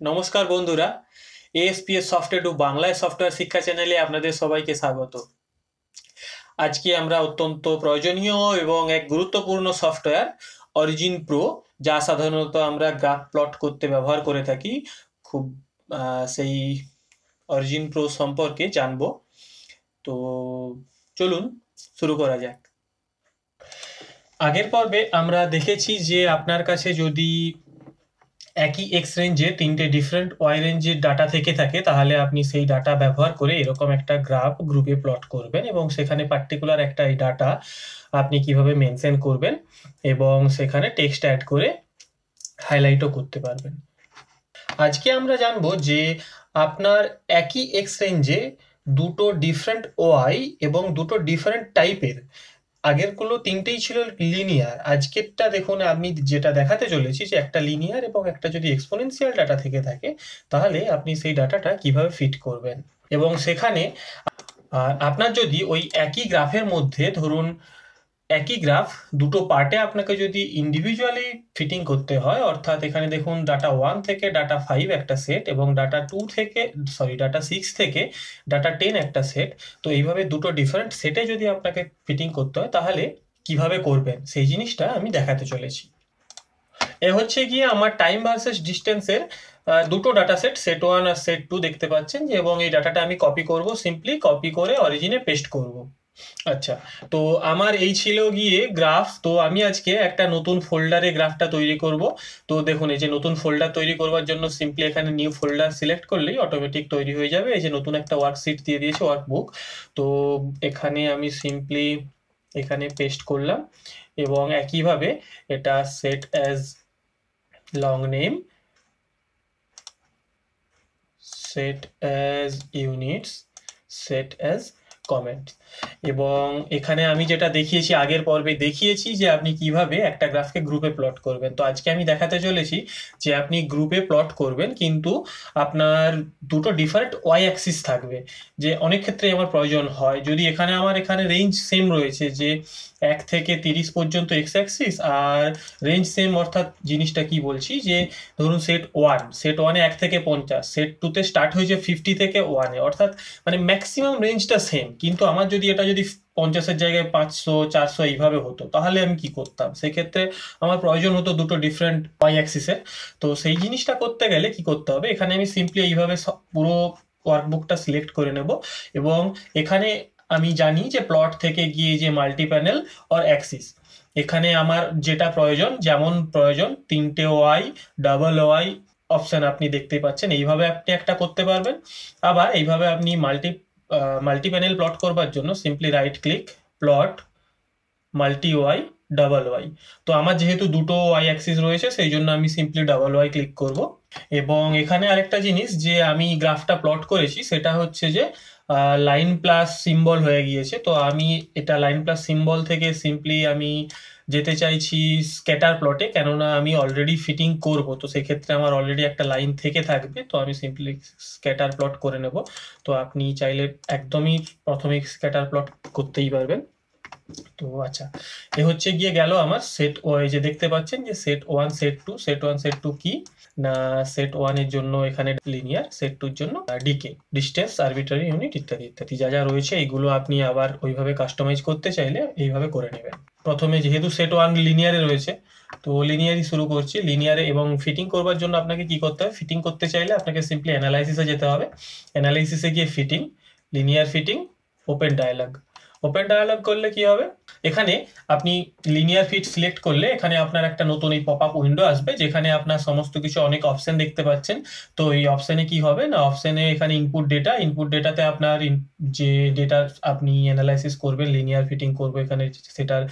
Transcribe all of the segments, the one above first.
নমস্কার বন্ধুরা, ASPS software to বাংলায় সফটওয়্যার শিক্ষা চ্যানেলে আপনাদের সবাইকে স্বাগত। আজকে আমরা অত্যন্ত প্রয়োজনীয় এবং এক গুরুত্বপূর্ণ সফটওয়্যার অরিজিন প্রো যা সাধারণত আমরা গ্রাফ প্লট করতে ব্যবহার করে থাকি। খুব সেই অরিজিন প্রো সম্পর্কে জানব। তো চলুন, শুরু করা যাক। আগের পর্বে আমরা দেখেছি যে আপনার কাছে যদি একই এক্স রেঞ্জে তিনটে ডিফারেন্ট ওয়াই রেঞ্জের ডাটা থেকে থাকে, তাহলে আপনি সেই ডাটা ব্যবহার করে এরকম একটা গ্রাফ গ্রুপে প্লট করবেন এবং সেখানে পার্টিকুলার একটা এই ডাটা আপনি কীভাবে মেনশন করবেন এবং সেখানে টেক্সট অ্যাড করে হাইলাইটও করতে পারবেন। আজকে আমরা জানব যে আপনার একই এক্স রেঞ্জে দুটো ডিফারেন্ট ওয়াই এবং দুটো ডিফারেন্ট টাইপের আগেরগুলো তিনটেই ছিল লিনিয়ার আজকেরটা দেখুন, আমি যেটা দেখাতে চলেছি যে একটা লিনিয়ার এবং একটা যদি এক্সপোনেনশিয়াল ডাটা থেকে থাকে, তাহলে আপনি সেই ডাটাটা কীভাবে ফিট করবেন? এবং সেখানে আপনার যদি ওই একই গ্রাফের মধ্যে ধরুন একই গ্রাফ দুটো পার্টে আপনাকে যদি ইন্ডিভিজুয়ালি ফিটিং করতে হয়, অর্থাৎ এখানে দেখুন ডাটা ওয়ান থেকে ডাটা ফাইভ একটা সেট এবং ডাটা টু থেকে সরি ডাটা সিক্স থেকে ডাটা টেন একটা সেট তো এইভাবে দুটো ডিফারেন্ট সেটে যদি আপনাকে ফিটিং করতে হয়, তাহলে কীভাবে করবেন? সেই জিনিসটা আমি দেখাতে চলেছি। এ হচ্ছে গিয়ে আমার টাইম ভার্সেস ডিস্টেন্সের দুটো ডাটা সেট সেট ওয়ান আর সেট টু দেখতে পাচ্ছেন যে, এবং এই ডাটাটা আমি কপি করব সিম্পলি কপি করে অরিজিনে পেস্ট করব। আচ্ছা তো আমার এই ছিল গিয়ে গ্রাফ তো আমি আজকে একটা নতুন ফোল্ডারে গ্রাফটা তৈরি করব। তো দেখুন, এই যে নতুন ফোল্ডার তৈরি করবার জন্য সিম্পলি এখানে নিউ ফোল্ডার সিলেক্ট করলেই অটোমেটিক তৈরি হয়ে যাবে। এই যে নতুন একটা ওয়ার্কশিট দিয়ে দিয়েছে ওয়ার্কবুক তো এখানে আমি সিম্পলি এখানে পেস্ট করলাম এবং একইভাবে এটা set as long name set as units set as comment এবং এখানে আমি যেটা দেখিয়েছি, আগের পর্বে দেখিয়েছি যে আপনি কীভাবে একটা গ্রাফকে গ্রুপে প্লট করবেন। তো আজকে আমি দেখাতে চলেছি যে আপনি গ্রুপে প্লট করবেন, কিন্তু আপনার দুটো ডিফারেন্ট ওয়াই অ্যাক্সিস থাকবে। যে অনেক ক্ষেত্রে আমার প্রয়োজন হয়। যদি এখানে আমার এখানে রেঞ্জ সেম রয়েছে, যে এক থেকে তিরিশ পর্যন্ত এক্স অ্যাক্সিস আর রেঞ্জ সেম অর্থাৎ জিনিসটা কি বলছি যে ধরুন সেট ওয়ান সেট ওয়ানে এক থেকে পঞ্চাশ সেট টুতে স্টার্ট হয়েছে ফিফটি থেকে ওয়ানে অর্থাৎ মানে ম্যাক্সিমাম রেঞ্জটা সেম কিন্তু আমার যদি এটা যদি পঞ্চাশের জায়গায় পাঁচশো, চারশো এইভাবে হতো, তাহলে আমি কি করতাম? সেক্ষেত্রে আমার প্রয়োজন হতো দুটো ডিফারেন্ট ওয়াই অ্যাক্সিসের তো সেই জিনিসটা করতে গেলে কি করতে হবে? এখানে আমি সিম্পলি এইভাবে পুরো ওয়ার্কবুকটা সিলেক্ট করে নেব এবং এখানে আমি জানি যে প্লট থেকে গিয়ে যে মাল্টি প্যানেল অর অ্যাক্সিস এখানে আমার যেটা প্রয়োজন, যেমন প্রয়োজন, তিনটে ওয়াই ডাবল ওয়াই অপশন আপনি দেখতে পাচ্ছেন। এইভাবে আপনি একটা করতে পারবেন। আবার এইভাবে আপনি মাল্টি মাল্টি প্যানেল প্লট করবার জন্য simply right click plot multi Y double Y তো আমার যেহেতু দুটো ওয়াই অ্যাক্সিস রয়েছে, সেই জন্য আমি সিম্পলি ডাবল ওয়াই ক্লিক করব। এবং এখানে আরেকটা জিনিস যে আমি গ্রাফটা প্লট করেছি, সেটা হচ্ছে যে লাইন প্লাস সিম্বল হয়ে গিয়েছে। তো আমি এটা লাইন প্লাস সিম্বল থেকে সিম্পলি আমি যেতে চাইছি স্ক্যাটার প্লটে, কেননা আমি অলরেডি ফিটিং করব। তো সেক্ষেত্রে আমার অলরেডি একটা লাইন থেকে থাকবে। তো আমি সিম্পলি স্ক্যাটার প্লট করে নেব। তো আপনি চাইলে একদমই প্রথমে স্ক্যাটার প্লট করতেই পারবেন। তো আচ্ছা এ হচ্ছে গিয়ে গেল আমার সেট ওয়াই যে দেখতে পাচ্ছেন যে set one set two set one set two কি? না সেট ওয়ানের জন্য এখানে লিনিয়ার সেট টুর জন্য ডিকে ডিস্টেন্স আরবিটারি ইউনিট ইত্যাদি ইত্যাদি যা যা রয়েছে এইগুলো আপনি আবার ওইভাবে কাস্টমাইজ করতে চাইলে এইভাবে করে নেবেন। প্রথমে যেহেতু সেট ওয়ান লিনিয়ারে রয়েছে, তো লিনিয়ারই শুরু করছি। লিনিয়ারে এবং ফিটিং করবার জন্য আপনাকে কি করতে হবে? ফিটিং করতে চাইলে আপনাকে সিম্পলি অ্যানালাইসিসে যেতে হবে। অ্যানালাইসিসে গিয়ে fitting linear fitting open dialog open dialog করলে কি হবে? এখানে আপনি লিনিয়ার ফিট সিলেক্ট করলে এখানে আপনার একটা নতুন এই পপ আপ উইন্ডো আসবে, যেখানে আপনার সমস্ত কিছু অনেক অপশন দেখতে পাচ্ছেন। তো এই অপশনে কি হবে না? অপশনে এখানে ইনপুট ডেটা ইনপুট ডেটাতে আপনার যে ডেটা আপনি অ্যানালাইসিস করবেন লিনিয়ার ফিটিং করবে এখানে সেটার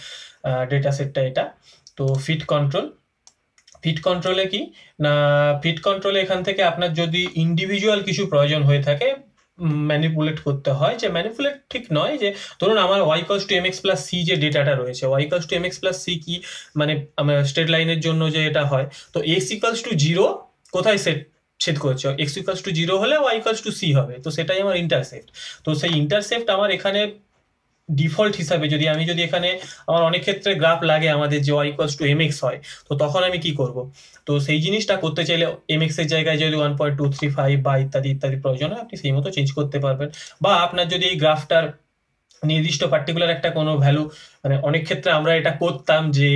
ডেটা সেটটা এটা। তো ফিট কন্ট্রোল ফিট কন্ট্রোলে কি? না ফিট কন্ট্রোলে এখান থেকে আপনার যদি ইন্ডিভিজুয়াল কিছু প্রয়োজন হয়ে থাকে ম্যানিপুলেট করতে হয়, যে ম্যানিপুলেট ঠিক নয় যে, ধরুন আমার Y equals to M X plus C যে ডেটাটা রয়েছে Y equals to M X plus C কি মানে আমার স্ট্রেট লাইনের জন্য যে এটা হয়, তো এক্স ইকালস টু জিরো কোথায় সেট ছেদ করছে? এক্স ইকালস টু জিরো হলে ওয়াই কস টু সি হবে, তো সেটাই আমার ইন্টারসেপ্ট তো সেই ইন্টারসেপ্ট আমার এখানে ডিফল্ট হিসাবে যদি আমি যদি এখানে আমার অনেক ক্ষেত্রে গ্রাফ লাগে আমাদের যে ওয়াই ইকুয়ালস টু এমএক্স হয়, তো তখন আমি কি করব? তো সেই জিনিসটা করতে চাইলে এমএক্স এর জায়গায় যদি one point two three five বা ইত্যাদি ইত্যাদি প্রয়োজন হয়, আপনি সেই মতো চেঞ্জ করতে পারবেন। বা আপনার যদি এই গ্রাফটার নির্দিষ্ট পার্টিকুলার একটা কোনো ভ্যালু মানে অনেক ক্ষেত্রে আমরা এটা করতাম যে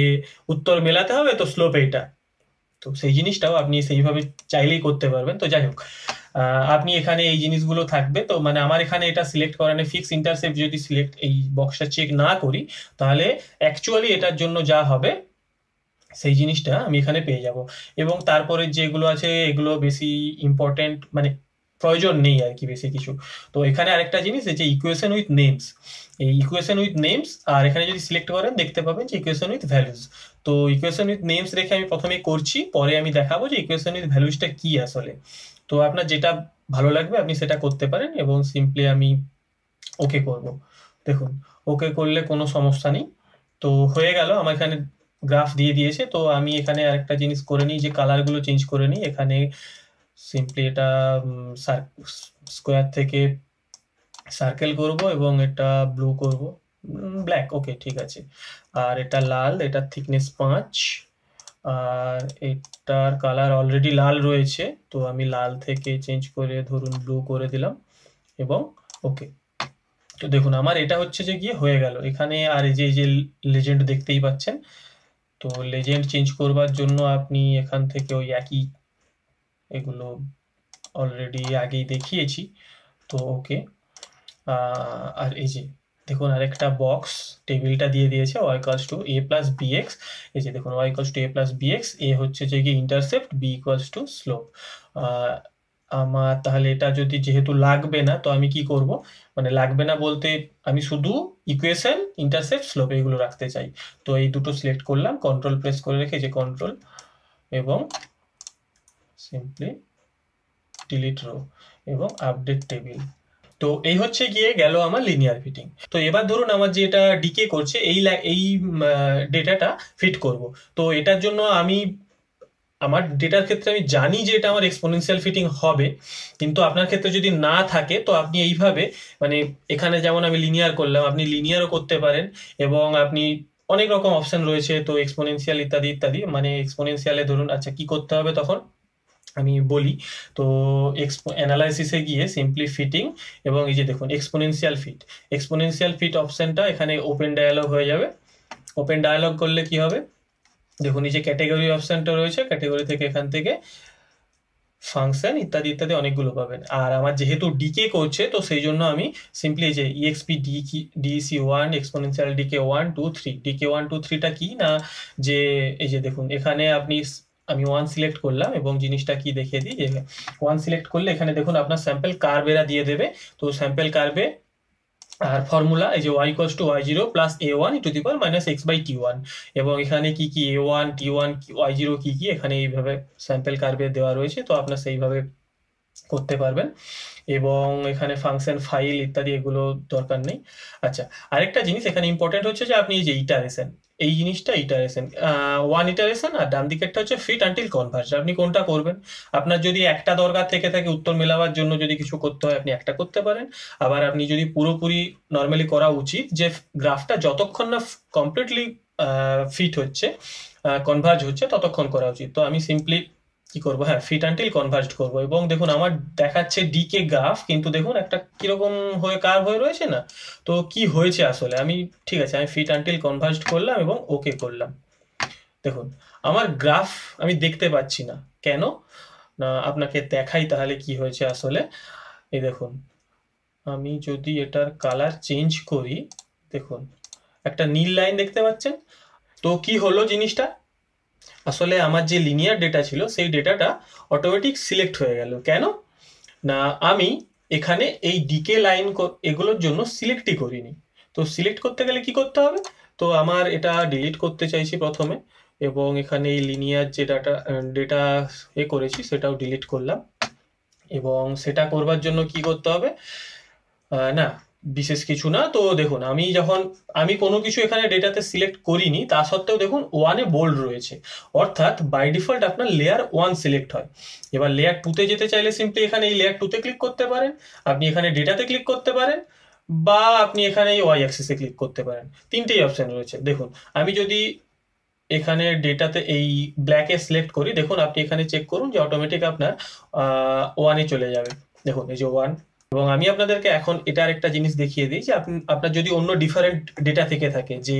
উত্তর মেলাতে হবে, তো স্লোপ এইটা। তো সেই জিনিসটাও আপনি সেইভাবে চাইলেই করতে পারবেন। তো যাই হোক আপনি এখানে এই জিনিসগুলো থাকবে, তো মানে আমার এখানে এটা সিলেক্ট করানো ফিক্স ইন্টারসেপ্ট যদি সিলেক্ট এই বক্সটা চেক না করি, তাহলে অ্যাকচুয়ালি এটার জন্য যা হবে, সেই জিনিসটা আমি এখানে পেয়ে যাব। এবং তারপরে যেগুলো আছে, এগুলো বেশি ইম্পর্টেন্ট মানে প্রয়োজন নেই আর কি বেশি কিছু। তো এখানে আরেকটা জিনিস যে ইকুয়েশন উইথ নেমস এই ইকুয়েশন উইথ নেমস আর এখানে যদি সিলেক্ট করেন, দেখতে পাবেন যে ইকুয়েশন উইথ ভ্যালুজ তো ইকুয়েশন উইথ নেমস রেখে আমি প্রথমে করছি, পরে আমি দেখাবো যে ইকুয়েশন উইথ ভ্যালুজটা কি আসলে। তো আপনার যেটা ভালো লাগবে, আপনি সেটা করতে পারেন এবং সিম্পলি আমি ওকে করব। দেখুন ওকে করলে কোনো সমস্যা নেই। তো হয়ে গেল, আমার এখানে গ্রাফ দিয়ে দিয়েছে। তো আমি এখানে আরেকটা জিনিস করে নিই, যে কালারগুলো চেঞ্জ করে নিই। এখানে সিম্পলি এটা স্কোয়ার থেকে সার্কেল করব এবং এটা ব্লু করব। ব্ল্যাক ওকে ঠিক আছে। আর এটা লাল, এটার থিকনেস পাঁচ। আর এটার কালার অলরেডি লাল রয়েছে, তো আমি লাল থেকে চেঞ্জ করে ধরুন ব্লু করে দিলাম এবং ওকে তো দেখুন, আমার এটা হচ্ছে যে গিয়ে হয়ে গেল। এখানে আর এই যে যে লেজেন্ড দেখতেই পাচ্ছেন, তো লেজেন্ড চেঞ্জ করবার জন্য আপনি এখান থেকে ওই একই এগুলো অলরেডি আগেই দেখিয়েছি, তো ওকে আর এই যে দেখুন, আরেকটা বক্স টেবিলটা দিয়ে দিয়েছে Y equals to A plus B X এই যে দেখুন Y equals to A plus B X A হচ্ছে যে কি intercept B equals to slope আমার তাহলে এটা যদি যেহেতু লাগবে না, তো আমি কি করব? মানে লাগবে না বলতে আমি শুধু ইকুয়েশন ইন্টারসেপ্ট স্লোপ এগুলো রাখতে চাই। তো এই দুটো সিলেক্ট করলাম কন্ট্রোল প্রেস করে রেখে যে কন্ট্রোল এবং সিম্পলি ডিলিট রো এবং আপডেট টেবিল তো এই হচ্ছে গিয়ে গেল আমার লিনিয়ার ফিটিং তো এবার ধরুন আমার যে এটা ডিকে করছে, এই এই ডেটাটা ফিট করব। তো এটার জন্য আমি, আমার ডেটার ক্ষেত্রে আমি জানি যে এটা আমার এক্সপোনেনশিয়াল ফিটিং হবে, কিন্তু আপনার ক্ষেত্রে যদি না থাকে, তো আপনি এইভাবে মানে এখানে যেমন আমি লিনিয়ার করলাম, আপনি লিনিয়ারও করতে পারেন, এবং আপনি অনেক রকম অপশন রয়েছে, তো এক্সপোনেনশিয়াল ইত্যাদি ইত্যাদি মানে এক্সপোনেনশিয়ালে ধরুন আচ্ছা কি করতে হবে তখন? আমি বলি, তো এক্সপো অ্যানালাইসিসে গিয়ে সিম্পলি ফিটিং এবং এই যে দেখুন এক্সপোনেনশিয়াল ফিট এক্সপোনেনশিয়াল ফিট অপশানটা এখানে ওপেন ডায়ালগ হয়ে যাবে। ওপেন ডায়ালগ করলে কি হবে? দেখুন, এই যে ক্যাটেগরি অপশনটা রয়েছে ক্যাটেগরি থেকে এখান থেকে ফাংশন ইত্যাদি ইত্যাদি অনেকগুলো পাবেন। আর আমার যেহেতু ডিকে করছে, তো সেই জন্য আমি সিম্পলি যে ইএক্সপি ডি কি DC one exponential decay one two three decay one two থ্রিটা কি না? যে এই যে দেখুন, এখানে আপনি আমি ওয়ান সিলেক্ট করলাম এবং জিনিসটা কি দেখিয়ে দিই? যে ওয়ান সিলেক্ট করলে এখানে দেখুন আপনার স্যাম্পল কার্ভেরা দিয়ে দেবে। তো স্যাম্পেল কার্ভে আর ফর্মুলা এই যে Y equals to Y zero plus A one to the power minus X by T one এবং এখানে কি কি A one T one Y zero কি কি এখানে এইভাবে স্যাম্পেল কার্ভে দেওয়া রয়েছে। তো আপনার সেইভাবে করতে পারবেন। এবং এখানে ফাংশন ফাইল ইত্যাদি এগুলো দরকার নেই। আচ্ছা আরেকটা জিনিস এখানে ইম্পর্টেন্ট হচ্ছে যে আপনি এই যে ইটারেশন এই জিনিসটা ইটারেশন ওয়ান ইটারেশন আর ডান দিকেরটা হচ্ছে ফিট আনটিল কনভার্স আপনি কোনটা করবেন? আপনার যদি একটা দরকার থেকে থাকে উত্তর মেলাবার জন্য যদি কিছু করতে হয়, আপনি একটা করতে পারেন। আবার আপনি যদি পুরোপুরি নর্মালি করা উচিত যে গ্রাফটা যতক্ষণ না কমপ্লিটলি ফিট হচ্ছে কনভার্জ হচ্ছে, ততক্ষণ করা উচিত। তো আমি সিম্পলি কি করব? হ্যাঁ ফিট আনটিল কনভার্ট করব। এবং দেখুন, আমার দেখাচ্ছে ডিকে গ্রাফ কিন্তু দেখুন, একটা কীরকম হয়ে কার হয়ে রয়েছে না? তো কি হয়েছে আসলে? আমি, ঠিক আছে, আমি ফিট আনটিল কনভার্ট করলাম এবং ওকে করলাম। দেখুন, আমার গ্রাফ আমি দেখতে পাচ্ছি না। কেন? না, আপনাকে দেখাই তাহলে কি হয়েছে আসলে। এই দেখুন, আমি যদি এটার কালার চেঞ্জ করি, দেখুন, একটা নীল লাইন দেখতে পাচ্ছেন? তো কি হলো জিনিসটা? আসলে আমার যে লিনিয়ার ডেটা ছিল, সেই ডেটাটা অটোমেটিক সিলেক্ট হয়ে গেল। কেন? না, আমি এখানে এই ডিকে লাইন এগুলোর জন্য সিলেক্টই করিনি। তো সিলেক্ট করতে গেলে কি করতে হবে? তো আমার এটা ডিলিট করতে চাইছি প্রথমে, এবং এখানে এই লিনিয়ার যে ডাটা ডেটা এ করেছি, সেটাও ডিলিট করলাম। এবং সেটা করবার জন্য কি করতে হবে? না বিশেষ কিছু না। তো দেখুন, আমি যখন, আমি কোনো কিছু এখানে ডেটাতে সিলেক্ট করিনি, তা সত্ত্বেও দেখুন ওয়ানে বোল্ড রয়েছে। অর্থাৎ বাই ডিফল্ট আপনার লেয়ার ওয়ান সিলেক্ট হয়। এবার লেয়ার টুতে যেতে চাইলে সিম্পলি এখানে এই লেয়ার টুতে ক্লিক করতে পারেন। আপনি এখানে ডেটাতে ক্লিক করতে পারেন, বা আপনি এখানে এই ওয়াই অ্যাক্সিসে ক্লিক করতে পারেন। তিনটেই অপশান রয়েছে। দেখুন, আমি যদি এখানে ডেটাতে এই ব্ল্যাকে সিলেক্ট করি, দেখুন, আপনি এখানে চেক করুন যে অটোমেটিক আপনার ওয়ানে চলে যাবে। দেখুন, এই যে ওয়ান এবং আমি আপনাদেরকে এখন এটার একটা জিনিস দেখিয়ে দিই যে আপনি, আপনার যদি অন্য ডিফারেন্ট ডেটা থেকে থাকে, যে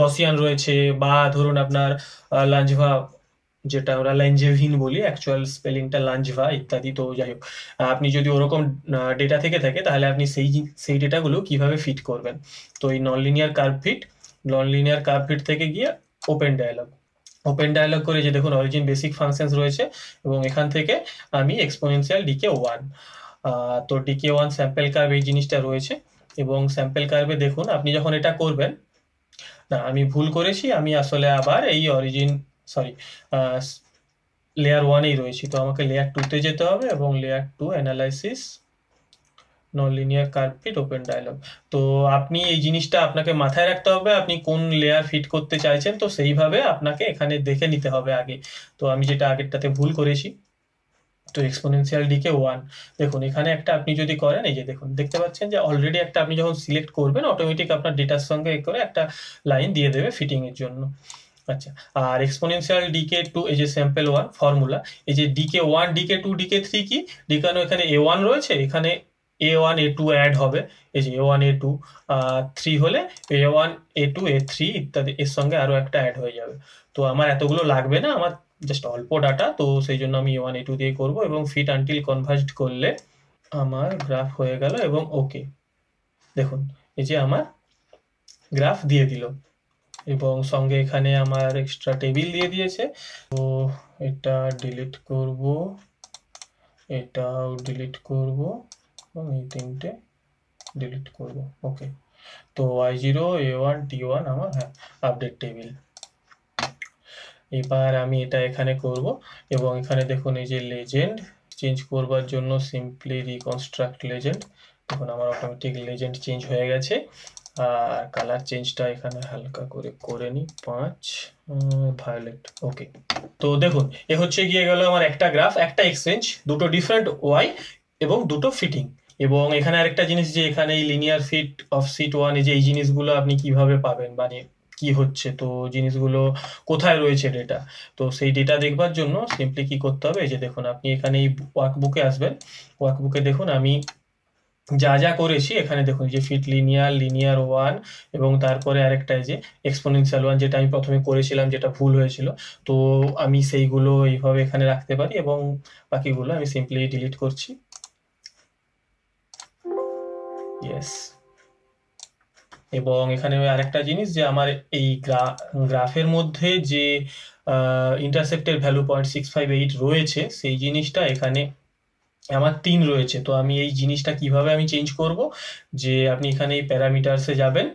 গসিয়ান রয়েছে বা ধরুন আপনার লাঞ্জভা যেটা আমরা ল্যাঞ্জেভিন বলি অ্যাকচুয়াল স্পেলিংটা লাঞ্জভা ইত্যাদি, তো যাই হোক আপনি যদি ওরকম ডেটা থেকে থাকে, তাহলে আপনি সেই সেই ডেটাগুলো কীভাবে ফিট করবেন? তো এই non linear curve fit non linear curve fit থেকে গিয়ে ওপেন ডায়ালগ ওপেন ডায়ালগ করে যে দেখুন অরিজিন বেসিক ফাংশনস রয়েছে এবং এখান থেকে আমি এক্সপোনেনশিয়াল ডিকে ওয়ান তো ডিকে ওয়ান স্যাম্পেল কার্ভ এই জিনিসটা রয়েছে এবং স্যাম্পেল কার্ভে দেখুন, আপনি যখন এটা করবেন, না, আমি ভুল করেছি, আমি আসলে আবার এই অরিজিন সরি লেয়ার ওয়ানেই রয়েছি। তো আমাকে লেয়ার টুতে যেতে হবে এবং layer two analysis non linear curve fit open dialog তো আপনি এই জিনিসটা আপনাকে মাথায় রাখতে হবে, আপনি কোন লেয়ার ফিট করতে চাইছেন, তো সেইভাবে আপনাকে এখানে দেখে নিতে হবে আগে। তো আমি যেটা আগেরটাতে ভুল করেছি তো এক্সপোনেনশিয়াল ডিকে ওয়ান দেখুন, এখানে একটা আপনি যদি করেন, এই যে দেখুন, দেখতে পাচ্ছেন যে অলরেডি একটা আপনি যখন সিলেক্ট করবেন অটোমেটিক আপনার ডেটার সঙ্গে করে একটা লাইন দিয়ে দেবে ফিটিংয়ের জন্য। আচ্ছা আর এক্সপোনেনশিয়াল ডিকে টু এই যে স্যাম্পেল ওয়ান ফর্মুলা এই যে decay one decay two decay three কি? ডিকানো এখানে এ ওয়ান রয়েছে, এখানে A one A two add হবে। এই যে A one A two three হলে A one A two A three ইত্যাদি, এর সঙ্গে আরও একটা অ্যাড হয়ে যাবে। তো আমার এতগুলো লাগবে না, আমার জাস্ট অল্প ডাটা তো সেই জন্য আমি ওয়ান এ টু দিয়ে করব এবং ফিট আনটিল কনভার্ট করলে আমার গ্রাফ হয়ে গেল এবং ওকে দেখুন, এই যে আমার গ্রাফ দিয়ে দিল এবং সঙ্গে এখানে আমার এক্সট্রা টেবিল দিয়ে দিয়েছে। তো এটা ডিলিট করব, এটাও ডিলিট করব এবং এই তিনটে ডিলিট করব ওকে তো Y zero A one T one আমার হ্যাঁ আপডেট টেবিল এবার আমি এটা এখানে করব এবং এখানে দেখুন এই যে লেজেন্ড চেঞ্জ করবার জন্য সিম্পলি রিকনস্ট্রাক্ট লেজেন্ড দেখুন আমার অটোমেটিক লেজেন্ড চেঞ্জ হয়ে গেছে। আর কালার চেঞ্জটা এখানে হালকা করে করে নিই। পাঁচ ভায়োলেট ওকে তো দেখুন, এ হচ্ছে গিয়ে গেল আমার একটা গ্রাফ একটা এক্সচেঞ্জ দুটো ডিফারেন্ট ওয়াই এবং দুটো ফিটিং এবং এখানে আরেকটা জিনিস যে এখানে এই linear fit of sheet one এই যে এই জিনিসগুলো আপনি কীভাবে পাবেন মানে কি হচ্ছে? তো জিনিসগুলো কোথায় রয়েছে ডেটা তো সেই ডেটা দেখবার জন্য সিম্পলি কি করতে হবে? এই যে দেখুন, আপনি এখানে এই ওয়ার্কবুকে আসবেন। ওয়ার্কবুকে দেখুন, আমি যা যা করেছি, এখানে দেখুন যে ফিট লিনিয়ার লিনিয়ার ওয়ান এবং তারপরে আরেকটা যে এক্সপোনেনশিয়াল ওয়ান যেটা আমি প্রথমে করেছিলাম, যেটা ভুল হয়েছিল। তো আমি সেইগুলো এইভাবে এখানে রাখতে পারি এবং বাকিগুলো আমি সিম্পলি ডিলিট করছি। ইয়েস এবং এখানে আরেকটা জিনিস যে আমার এই গ্রাফের মধ্যে যে ইন্টারসেপ্টের value point six five eight রয়েছে, সেই জিনিসটা এখানে আমার তিন রয়েছে। তো আমি এই জিনিসটা কীভাবে আমি চেঞ্জ করব? যে আপনি এখানে এই প্যারামিটার্সে যাবেন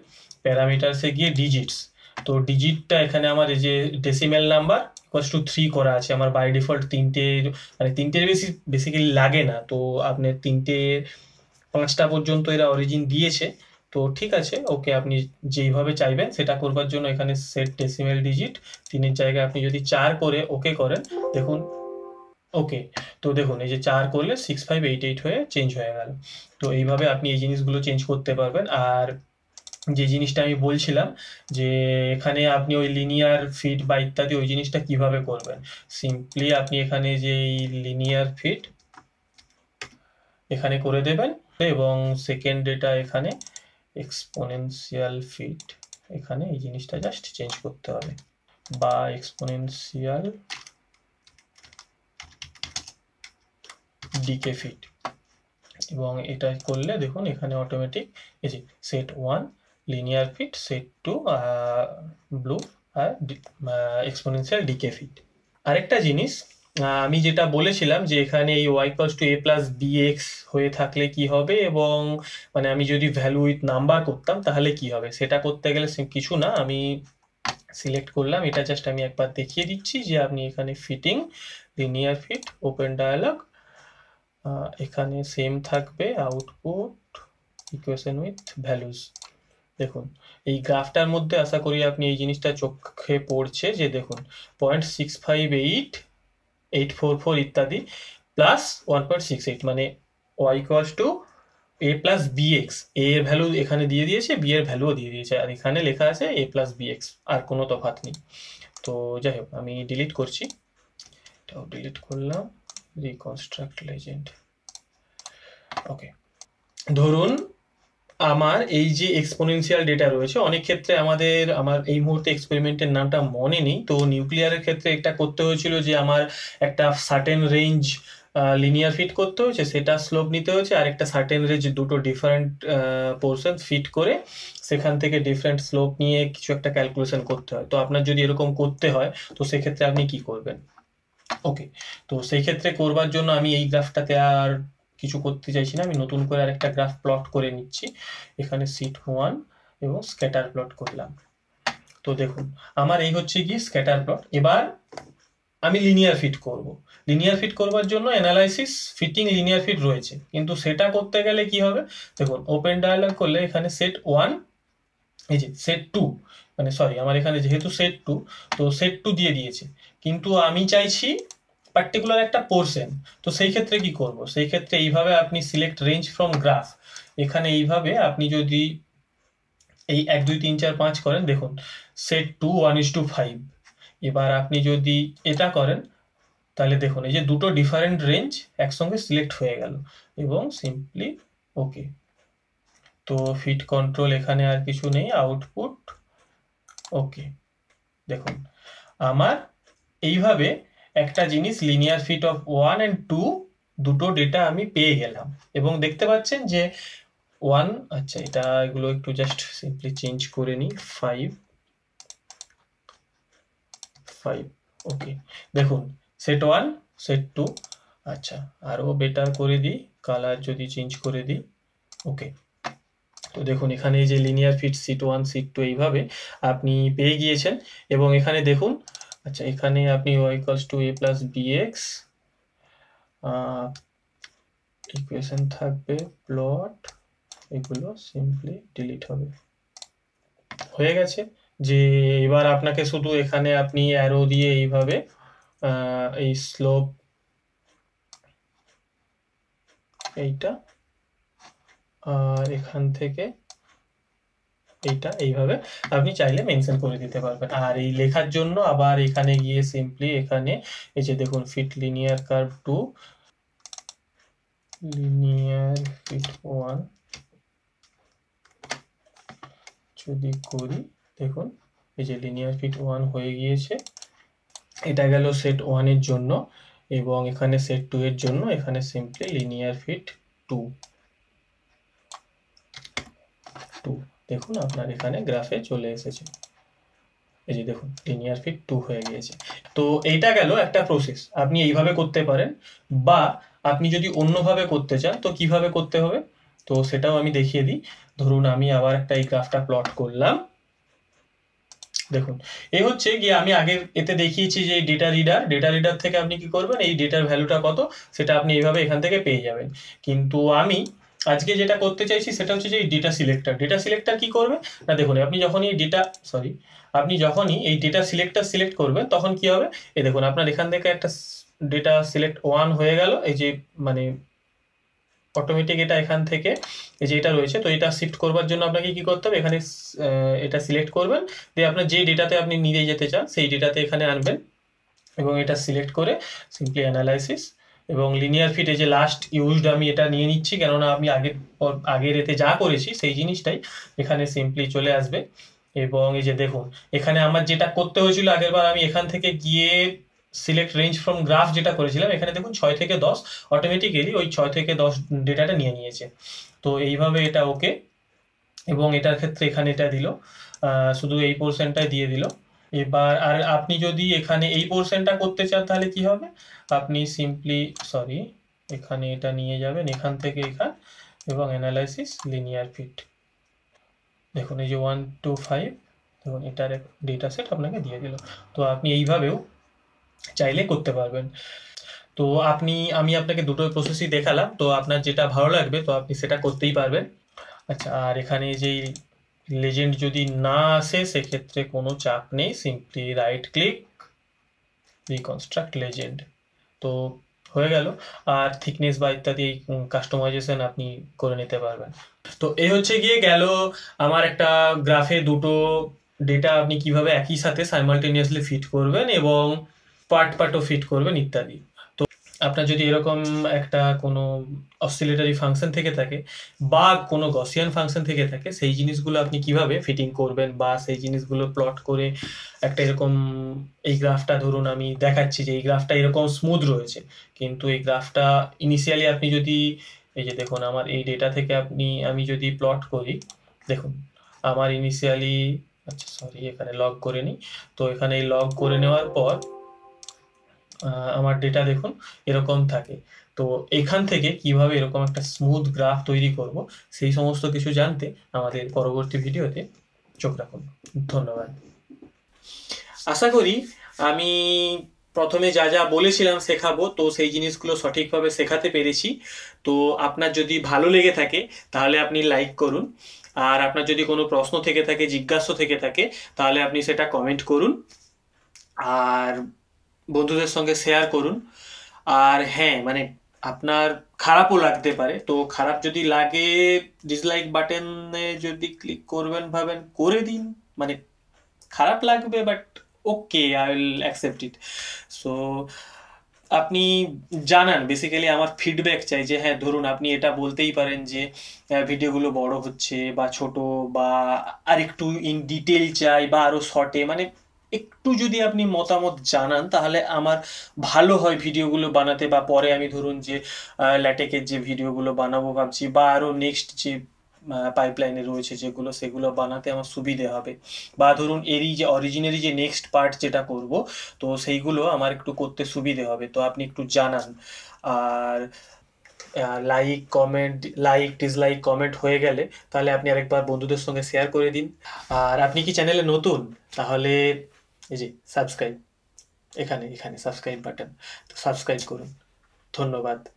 প্যারামিটার্সে গিয়ে ডিজিটস তো ডিজিটটা এখানে আমার এই যে decimal number equals to three করা আছে। আমার বাই ডিফল্ট তিনটে মানে তিনটের বেশি বেসিক্যালি লাগে না। তো আপনার তিনটে, পাঁচটা পর্যন্ত এরা অরিজিন দিয়েছে। তো ঠিক আছে, ওকে আপনি যেইভাবে চাইবেন সেটা করবার জন্য এখানে সেট ডেসিমেল ডিজিট তিনের জায়গায় আপনি যদি চার করে ওকে করেন, দেখুন, ওকে, তো দেখুন, এই যে চার করলে সিক্স ফাইভ এইট এইট হয়ে চেঞ্জ হয়ে গেল। তো এইভাবে আপনি এই জিনিসগুলো চেঞ্জ করতে পারবেন। আর যে জিনিসটা আমি বলছিলাম যে এখানে আপনি ওই লিনিয়ার ফিট বা ইত্যাদি ওই জিনিসটা কীভাবে করবেন? সিম্পলি আপনি এখানে যে লিনিয়ার ফিট এখানে করে দেবেন এবং সেকেন্ড ডেটা এখানে এক্সপোনেনশিয়াল ফিট এখানে এই জিনিসটা জাস্ট চেঞ্জ করতে হবে। বা এক্সপোনেনশিয়াল ডিকে ফিট এবং এটা করলে দেখুন এখানে অটোমেটিক এই যে set one linear fit set two blue আর এক্সপোনেনশিয়াল ডিকে ফিট আরেকটা জিনিস আমি যেটা বলেছিলাম যে এখানে এই Y equals to A plus B X হয়ে থাকলে কি হবে এবং মানে আমি যদি ভ্যালু উইথ নাম্বার করতাম তাহলে কি হবে? সেটা করতে গেলে কিছু না, আমি সিলেক্ট করলাম। এটা জাস্ট আমি একবার দেখিয়ে দিচ্ছি যে আপনি এখানে fitting linear fit open dialog এখানে সেম থাকবে আউটপুট ইকুয়েশন উইথ ভ্যালুস দেখুন, এই গ্রাফটার মধ্যে আশা করি আপনি এই জিনিসটা চোখে পড়ছে যে দেখুন point six five eight eight four four ইত্যাদি plus one point six eight মানে Y equals to A plus B X A এর ভ্যালু এখানে দিয়ে দিয়েছে বি এর ভ্যালুও দিয়ে দিয়েছে। আর এখানে লেখা আছে এ প্লাস বি এক্স আর কোনো তফাৎ নেই। তো যাই হোক, আমি ডিলিট করছি। এটাও ডিলিট করলাম। রিকনস্ট্রাক্ট লেজেন্ড ওকে ধরুন আমার এই যে এক্সপোনেনশিয়াল ডেটা রয়েছে, অনেক ক্ষেত্রে আমাদের, আমার এই মুহূর্তে এক্সপেরিমেন্টের নামটা মনে নেই। তো নিউক্লিয়ারের ক্ষেত্রে এটা করতে হয়েছিল যে, আমার একটা সার্টেন রেঞ্জ লিনিয়ার ফিট করতে হয়েছে, সেটা স্লোপ নিতে হয়েছে, আর একটা সার্টেন রেঞ্জ দুটো ডিফারেন্ট পোর্শন ফিট করে সেখান থেকে ডিফারেন্ট স্লোপ নিয়ে কিছু একটা ক্যালকুলেশন করতে হয়। তো আপনার যদি এরকম করতে হয়, তো সেক্ষেত্রে আপনি কি করবেন? ওকে তো সেই ক্ষেত্রে করবার জন্য আমি এই গ্রাফটাতে আর কিছু করতে চাইছি না, আমি নতুন করে আরেকটা গ্রাফ প্লট করে নিচ্ছি। এখানে সিট ওয়ান এবং স্ক্যাটার প্লট করলাম। তো দেখুন, আমার এই হচ্ছে কি স্ক্যাটার প্লট এবার আমি লিনিয়ার ফিট করব। লিনিয়ার ফিট করবার জন্য অ্যানালাইসিস ফিটিং লিনিয়ার ফিট রয়েছে। কিন্তু সেটা করতে গেলে কি হবে? দেখুন ওপেন ডায়ালগ করলে এখানে সেট ওয়ান এই যে সেট টু মানে সরি আমার এখানে যেহেতু সেট টু তো সেট টু দিয়ে দিয়েছে। কিন্তু আমি চাইছি পার্টিকুলার একটা পোর্শন তো সেই ক্ষেত্রে কি করব? সেই ক্ষেত্রে এইভাবে আপনি সিলেক্ট রেঞ্জ ফ্রম গ্রাফ এখানে এইভাবে আপনি যদি এই এক, দুই, তিন, চার, পাঁচ করেন, দেখুন set two one is two five এবার আপনি যদি এটা করেন, তাহলে দেখুন, এই যে দুটো ডিফারেন্ট রেঞ্জ একসঙ্গে সিলেক্ট হয়ে গেল, এবং সিম্পলি ওকে তো ফিট কন্ট্রোল এখানে আর কিছু নেই আউটপুট ওকে দেখুন, আমার এইভাবে একটা জিনিস linear fit of one and two দুটো ডেটা আমি পেয়ে গেলাম। এবং দেখতে পাচ্ছেন যে ওয়ান আচ্ছা এটা এগুলো একটু জাস্ট সিম্পলি চেঞ্জ করে নিই। ফাইভ ফাইভ ওকে দেখুন সেট ওয়ান সেট টু আচ্ছা আরও বেটার করে দিই কালার যদি চেঞ্জ করে দিই ওকে তো দেখুন, এখানে যে linear fit sheet one sheet two এইভাবে আপনি পেয়ে গিয়েছেন। এবং এখানে দেখুন আচ্ছা এখানে আপনি Y equals to A plus B X equation থাকবে প্লট এগুলো সিম্পলি ডিলিট হবে। হয়ে গেছে? যে এবার আপনাকে শুধু এখানে আপনি অ্যারো দিয়ে এইভাবে এই স্লোপ এইটা আর এখান থেকে এইটা এইভাবে আপনি চাইলে মেনশন করে দিতে পারবেন। আর এই লেখার জন্য আবার এখানে গিয়ে সিম্পলি এখানে এই যে দেখুন fit linear curve two linear fit one যদি করি, দেখুন, এই যে লিনিয়ার ফিট ওয়ান হয়ে গিয়েছে। এটা গেল সেট ওয়ানের জন্য এবং এখানে সেট টু এর জন্য এখানে simply linear fit two two দেখুন আপনার এখানে গ্রাফে চলে এসেছে। এই যে দেখুন লিনিয়ার ফিট টু হয়ে গিয়েছে। তো এইটা গেল একটা প্রসেস আপনি এইভাবে করতে পারেন, বা আপনি যদি অন্যভাবে করতে চান, তো কীভাবে করতে হবে? তো সেটাও আমি দেখিয়ে দিই। ধরুন, আমি আবার একটা এই গ্রাফটা প্লট করলাম। দেখুন এই হচ্ছে গিয়ে আমি আগে এতে দেখিয়েছি যে ডেটা রিডার ডেটা রিডার থেকে আপনি কি করবেন? এই ডেটার ভ্যালুটা কত? সেটা আপনি এইভাবে এখান থেকে পেয়ে যাবেন। কিন্তু আমি আজকে যেটা করতে চাইছি সেটা হচ্ছে যে এই ডেটা সিলেক্টর ডেটা সিলেক্টর কি করবে? না, দেখুন, আপনি যখনই এই ডেটা সরি আপনি যখনই এই ডেটা সিলেক্টর সিলেক্ট করবেন, তখন কি হবে? এই দেখুন, আপনার এখান থেকে একটা ডেটা সিলেক্ট ওয়ান হয়ে গেল, এই যে মানে অটোমেটিক এটা এখান থেকে, এই যে এটা রয়েছে, তো এটা শিফট করবার জন্য আপনাকে কি করতে হবে? এখানে এটা সিলেক্ট করবেন, দিয়ে আপনার যে ডেটাতে আপনি নিয়ে যেতে চান, সেই ডেটাতে এখানে আনবেন এবং এটা সিলেক্ট করে সিম্পলি অ্যানালাইসিস এবং লিনিয়ার ফিটে যে লাস্ট ইউজড আমি এটা নিয়ে নিচ্ছি, কেননা আমি আগের পর, আগের এতে যা করেছি সেই জিনিসটাই এখানে সিম্পলি চলে আসবে। এবং এই যে দেখুন, এখানে আমার যেটা করতে হয়েছিল আগের বার আমি এখান থেকে গিয়ে সিলেক্ট রেঞ্জ ফ্রম গ্রাফ যেটা করেছিলাম, এখানে দেখুন ছয় থেকে দশ অটোমেটিক্যালি ওই ছয় থেকে দশ ডেটাটা নিয়ে নিয়েছে। তো এইভাবে এটা ওকে, এবং এটার ক্ষেত্রে এখানে এটা দিল শুধু এই পোর্শনটাই দিয়ে দিল। এবার আর আপনি যদি এখানে এই পোর্শনটা করতে চান তাহলে কি হবে? আপনি সিম্পলি সরি এখানে এটা নিয়ে যাবেন, এখান থেকে এখান, এবং অ্যানালাইসিস লিনিয়ার ফিট দেখুন, এই যে ওয়ান টু ফাইভ দেখুন, এটার ডেটা সেট আপনাকে দিয়ে দিল। তো আপনি এইভাবেও চাইলে করতে পারবেন। তো আপনি, আমি আপনাকে দুটো প্রসেসই দেখালাম, তো আপনার যেটা ভালো লাগবে, তো আপনি সেটা করতেই পারবেন। আচ্ছা আর এখানে যেই লেজেন্ড যদি না আসে, সেক্ষেত্রে কোনো চাপ নেই। Simply right click reconstruct legend তো হয়ে গেল। আর থিকনেস বা ইত্যাদি কাস্টমাইজেশন আপনি করে নিতে পারবেন। তো এই হচ্ছে গিয়ে গেল আমার একটা গ্রাফে দুটো ডেটা আপনি কীভাবে একই সাথে সাইমালটেনিয়াসলি ফিট করবেন এবং পার্ট পার্টও ফিট করবেন ইত্যাদি। আপনার যদি এরকম একটা কোনো অসিলেটারি ফাংশন থেকে থাকে বা কোনো গসিয়ান ফাংশন থেকে থাকে, সেই জিনিসগুলো আপনি কীভাবে ফিটিং করবেন বা সেই জিনিসগুলো প্লট করে একটা এরকম, এই গ্রাফটা ধরুন আমি দেখাচ্ছি যে এই গ্রাফটা এরকম স্মুথ রয়েছে, কিন্তু এই গ্রাফটা ইনিশিয়ালি আপনি যদি, এই যে দেখুন আমার এই ডেটা থেকে আপনি, আমি যদি প্লট করি, দেখুন আমার ইনিশিয়ালি আচ্ছা সরি এখানে লগ করে নিই, তো এখানে লগ করে নেওয়ার পর আমার ডেটা দেখুন, এরকম থাকে। তো এখান থেকে কীভাবে এরকম একটা স্মুথ গ্রাফ তৈরি করব, সেই সমস্ত কিছু জানতে আমাদের পরবর্তী ভিডিওতে চোখ রাখুন। ধন্যবাদ। আশা করি আমি প্রথমে যা যা বলেছিলাম শেখাবো, তো সেই জিনিসগুলো সঠিকভাবে শেখাতে পেরেছি। তো আপনার যদি ভালো লেগে থাকে, তাহলে আপনি লাইক করুন। আর আপনার যদি কোনো প্রশ্ন থেকে থাকে, জিজ্ঞাসা থেকে থাকে, তাহলে আপনি সেটা কমেন্ট করুন। আর বন্ধুদের সঙ্গে শেয়ার করুন। আর হ্যাঁ মানে আপনার খারাপও লাগতে পারে। তো খারাপ যদি লাগে ডিসলাইক বাটনে যদি ক্লিক করবেন, ভাবেন করে দিন। মানে খারাপ লাগবে but okay I will accept it so আপনি জানান বেসিক্যালি আমার ফিডব্যাক চাই যে হ্যাঁ ধরুন আপনি এটা বলতেই পারেন যে ভিডিওগুলো বড় হচ্ছে বা ছোট বা আর একটু ইন ডিটেল চাই বা আরও শর্টে মানে একটু যদি আপনি মতামত জানান, তাহলে আমার ভালো হয় ভিডিওগুলো বানাতে বা পরে আমি ধরুন যে ল্যাটেকের যে ভিডিওগুলো বানাবো ভাবছি বা আরও নেক্সট যে পাইপলাইনে রয়েছে যেগুলো, সেগুলো বানাতে আমার সুবিধে হবে। বা ধরুন এরই যে অরিজিনারি যে নেক্সট পার্ট যেটা করব, তো সেইগুলো আমার একটু করতে সুবিধে হবে। তো আপনি একটু জানান। আর like comment like dislike comment হয়ে গেলে তাহলে আপনি আরেকবার বন্ধুদের সঙ্গে শেয়ার করে দিন। আর আপনি কি চ্যানেলে নতুন? তাহলে এই যে সাবস্ক্রাইব এখানে এখানে সাবস্ক্রাইব বাটন তো সাবস্ক্রাইব করুন। ধন্যবাদ।